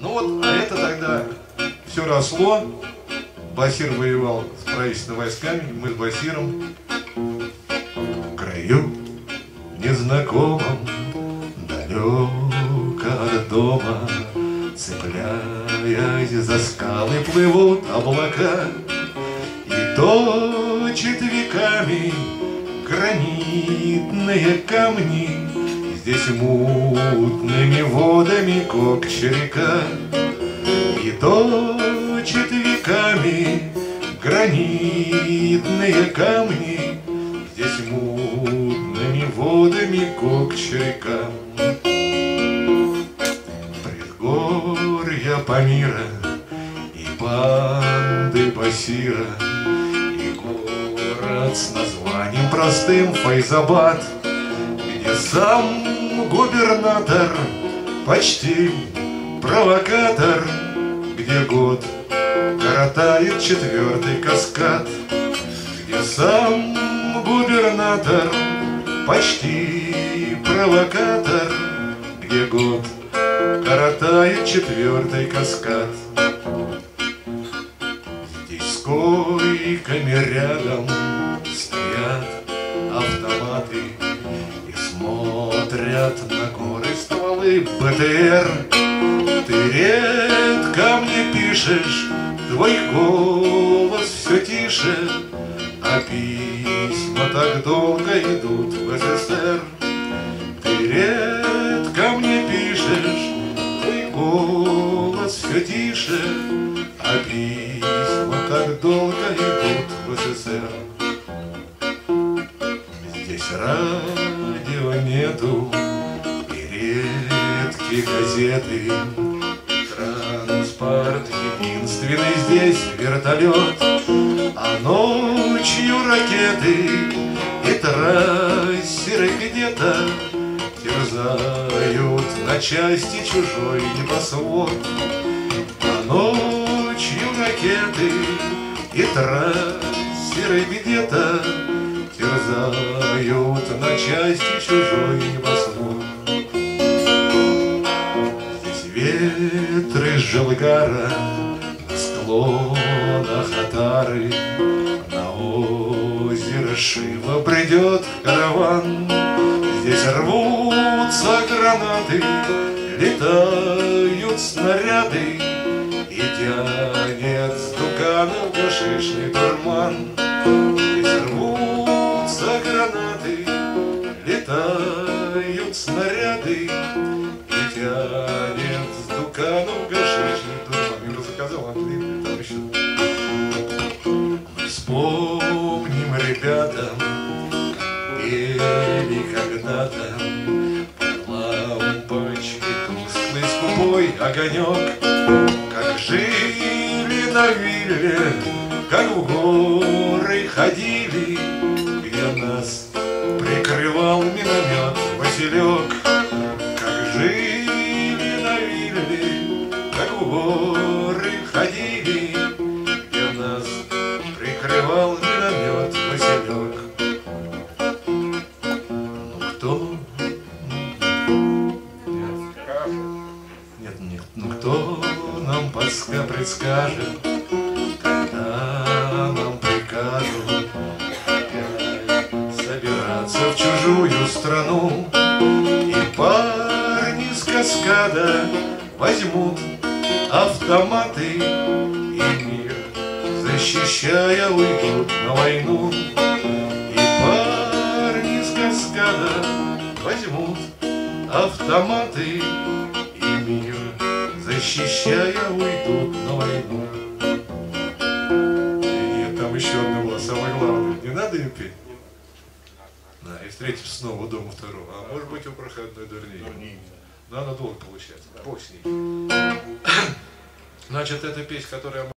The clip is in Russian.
Ну вот, а это тогда все росло. Басир воевал с правительственными войсками, мы с Басиром в краю незнакомом, далеко от дома, цепляясь за скалы, плывут облака, и точит веками гранитные камни, здесь мутными водами кокча река, и точит веками гранитные камни, Здесь мутными водами кокча река. Предгорья Памира и банды Басира, И город с названием простым Файзабад, Где сам губернатор почти провокатор, Где год коротает четвертый каскад, Где сам губернатор, почти провокатор, Где год коротает четвертый каскад. Здесь с койками рядом смотрят на горы стволы БТР. Ты редко мне пишешь, твой голос все тише, А письма так долго идут в СССР. Ты редко мне пишешь, твой голос все тише, А письма так долго идут в СССР. Здесь радио нету и редкие газеты, Транспорт единственный здесь вертолет, А ночью ракеты и трассеры где-то Терзают на части чужой небосвод. А ночью ракеты и трассеры где-то Терзают на части чужой небосвод. Здесь ветры Желгара на склонах Атары, На озеро Шива бредет караван. Здесь рвутся гранаты, летают снаряды, И тянет с дуканов гашишный дурман. Летают снаряды, И тянет с дуканов гашишный дурман. Я уже заказал, а блин, там еще. Вспомним, ребята, пели когда-то Под лампочкой тусклый скупой огонек Как жили на вилле, как в горы ходили Василек Как жили на вилле, как в горы ходили Где нас прикрывал миномет Василек ну кто? Нет, нет, ну кто нам подска предскажет, когда нам прикажут собираться в чужую страну, и парни с каскада возьмут автоматы и мир, защищая, уйдут на войну. И парни с каскада возьмут автоматы и мир, защищая, уйдут на войну. Нет, там еще одна была, самое главное. Не надо ее петь? Да, и встретимся снова дома второго. А может быть у проходной дурней. Но она долго получается. Бог с ней. Значит, эта песня, которая